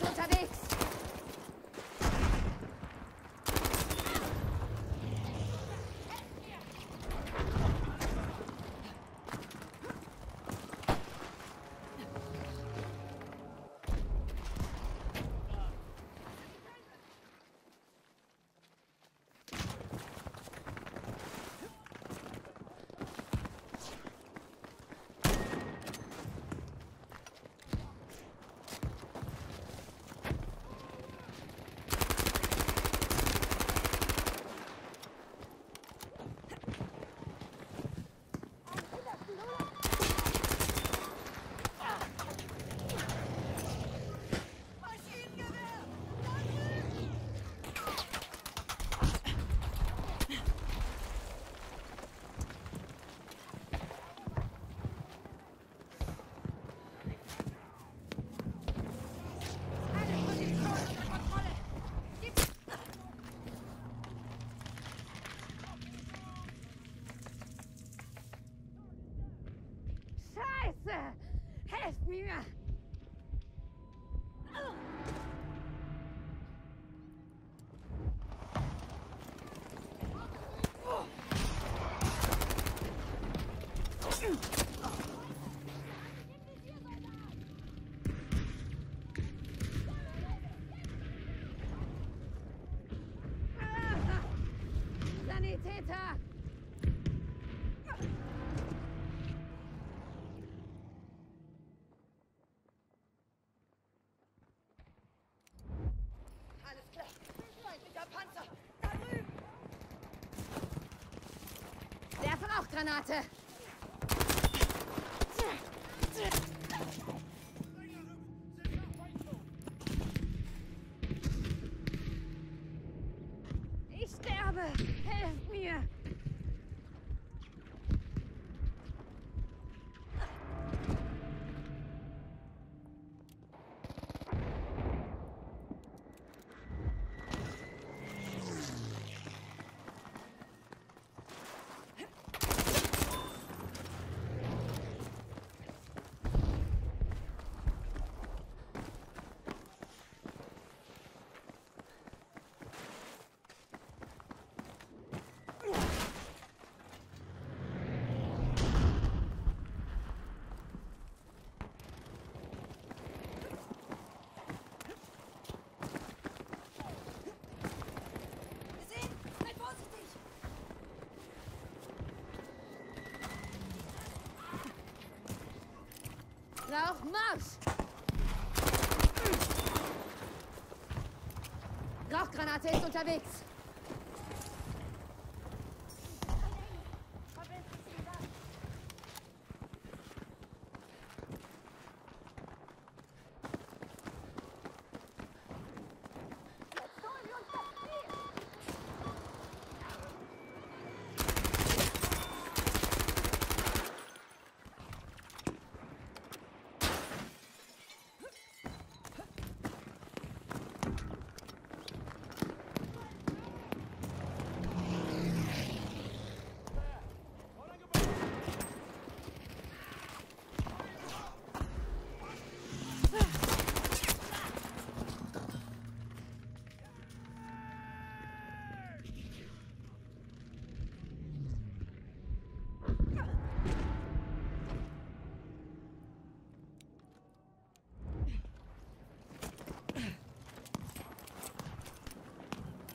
中餐厅。Sanitäter! Alles klar. Feindlicher Panzer. Da drüben. Rauchgranate! Ich 哎嘿美 Rauch, Marsch! Rauchgranate ist unterwegs!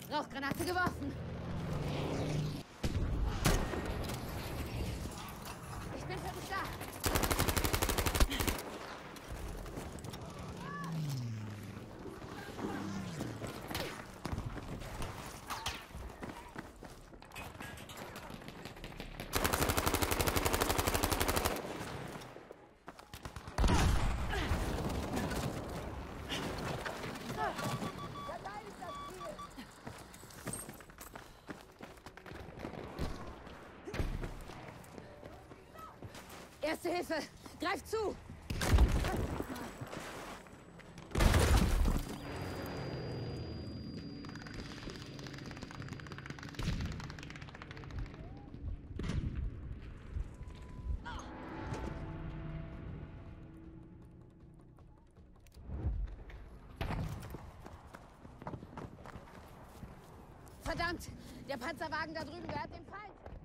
Rauchgranate geworfen! Erste Hilfe! Greif zu! Verdammt! Der Panzerwagen da drüben gehört dem Feind!